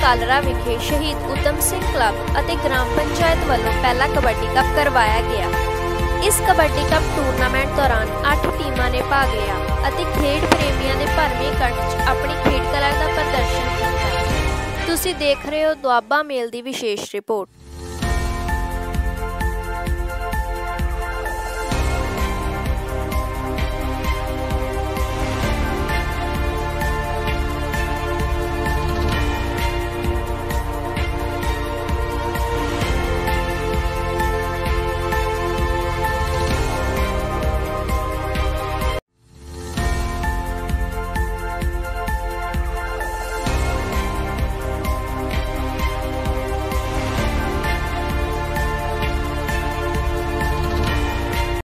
ਕਾਲਰਾ ਵਿਖੇ ਸ਼ਹੀਦ ਉਦਮ ਸਿੰਘ ਕਲੱਬ ਅਤੇ ਗ੍ਰਾਮ ਪੰਚਾਇਤ ਵੱਲੋਂ ਪਹਿਲਾ ਕਬੱਡੀ ਕੱਪ ਕਰਵਾਇਆ ਗਿਆ। ਇਸ ਕਬੱਡੀ ਕੱਪ ਟੂਰਨਾਮੈਂਟ ਦੌਰਾਨ 8 ਟੀਮਾਂ ਨੇ ਭਾਗ ਲਿਆ ਅਤੇ ਖੇਡ ਪ੍ਰੇਮੀਆਂ ਦੇ ਭਰਵੇਂ ਇਕੱਠ 'ਚ ਆਪਣੀ ਖੇਡ ਕਲਾ ਦਾ ਪ੍ਰਦਰਸ਼ਨ ਕੀਤਾ। ਤੁਸੀਂ ਦੇਖ ਰਹੇ ਹੋ ਦੁਆਬਾ ਮੇਲ ਦੀ ਵਿਸ਼ੇਸ਼ ਰਿਪੋਰਟ।